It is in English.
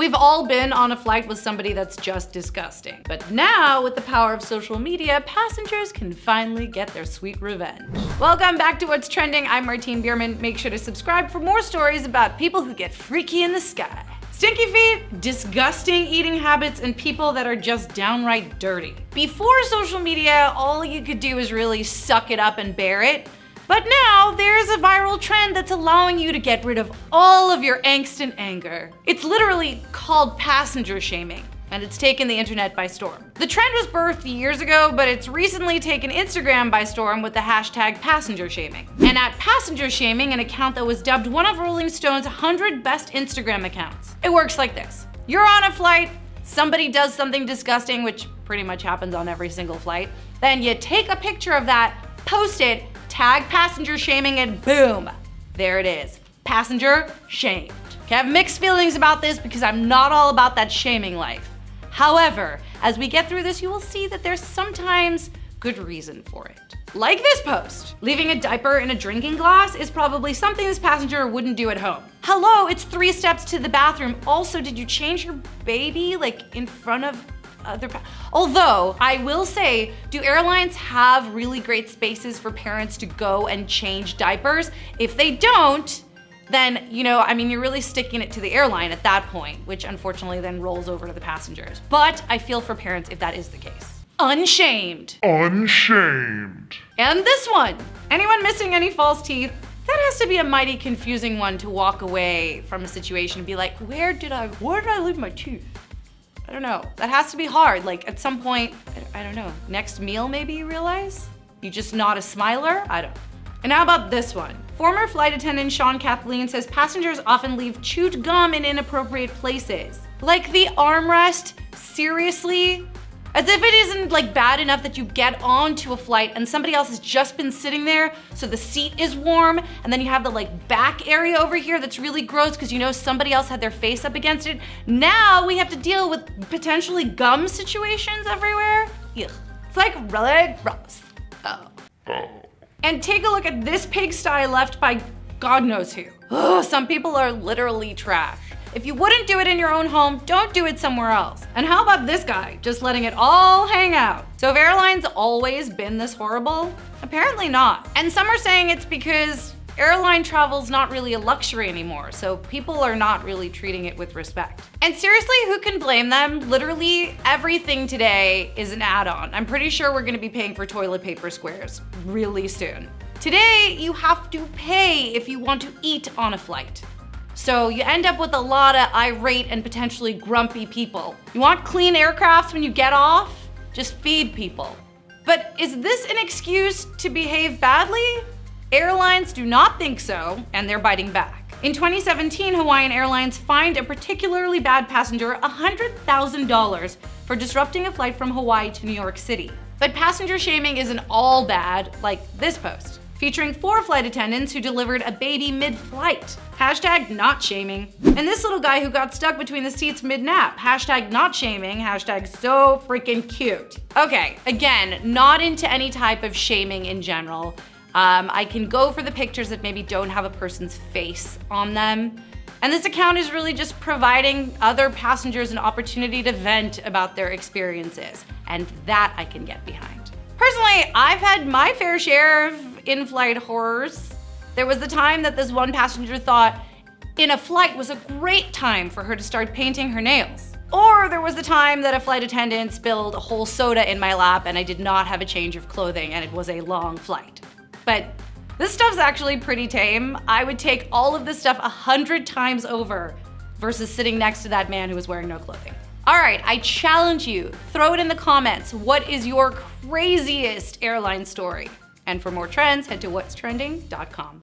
We've all been on a flight with somebody that's just disgusting. But now, with the power of social media, passengers can finally get their sweet revenge. Welcome back to What's Trending. I'm Martine Bierman. Make sure to subscribe for more stories about people who get freaky in the sky. Stinky feet, disgusting eating habits, and people that are just downright dirty. Before social media, all you could do is really suck it up and bear it. But now there's viral trend that's allowing you to get rid of all of your angst and anger. It's literally called passenger shaming and it's taken the internet by storm. The trend was birthed years ago, but it's recently taken Instagram by storm with the hashtag passenger shaming. And at passenger shaming, an account that was dubbed one of Rolling Stone's 100 best Instagram accounts. It works like this. You're on a flight, somebody does something disgusting, which pretty much happens on every single flight. Then you take a picture of that, post it, tag passenger shaming, and boom, there it is. Passenger shamed. Okay, I have mixed feelings about this because I'm not all about that shaming life. However, as we get through this, you will see that there's sometimes good reason for it. Like this post. Leaving a diaper in a drinking glass is probably something this passenger wouldn't do at home. Hello, it's three steps to the bathroom. Also, did you change your baby like in front of other Although, I will say, do airlines have really great spaces for parents to go and change diapers? If they don't, then, you know, I mean, you're really sticking it to the airline at that point, which unfortunately then rolls over to the passengers. But I feel for parents if that is the case. Unshamed. Unshamed. And this one. Anyone missing any false teeth? That has to be a mighty confusing one to walk away from a situation and be like, where did I, where did I leave my teeth? I don't know. That has to be hard. Like at some point, I don't know, next meal maybe you realize? You just not a smiler? I don't. And how about this one? Former flight attendant Shawn Kathleen says passengers often leave chewed gum in inappropriate places. Like the armrest? Seriously? As if it isn't like bad enough that you get onto a flight and somebody else has just been sitting there so the seat is warm and then you have the like back area over here that's really gross because you know somebody else had their face up against it. Now we have to deal with potentially gum situations everywhere. Ugh. It's like really gross. Oh. Oh. And take a look at this pigsty left by God knows who. Ugh, some people are literally trash. If you wouldn't do it in your own home, don't do it somewhere else. And how about this guy, just letting it all hang out? So have airlines always been this horrible? Apparently not. And some are saying it's because airline travel's not really a luxury anymore, so people are not really treating it with respect. And seriously, who can blame them? Literally everything today is an add-on. I'm pretty sure we're gonna be paying for toilet paper squares really soon. Today, you have to pay if you want to eat on a flight. So you end up with a lot of irate and potentially grumpy people. You want clean aircrafts when you get off? Just feed people. But is this an excuse to behave badly? Airlines do not think so, and they're biting back. In 2017, Hawaiian Airlines fined a particularly bad passenger $100,000 for disrupting a flight from Hawaii to New York City. But passenger shaming isn't all bad, like this post featuring four flight attendants who delivered a baby mid-flight. Hashtag not shaming. And this little guy who got stuck between the seats mid-nap. Hashtag not shaming. Hashtag so freaking cute. Okay, again, not into any type of shaming in general. Um, I can go for the pictures that maybe don't have a person's face on them. And this account is really just providing other passengers an opportunity to vent about their experiences. And that I can get behind. Personally, I've had my fair share of in-flight horrors. There was the time that this one passenger thought in a flight was a great time for her to start painting her nails. Or there was the time that a flight attendant spilled a whole soda in my lap and I did not have a change of clothing and it was a long flight. But this stuff's actually pretty tame. I would take all of this stuff a hundred times over versus sitting next to that man who was wearing no clothing. All right, I challenge you, throw it in the comments. What is your craziest airline story? And for more trends, head to whatstrending.com.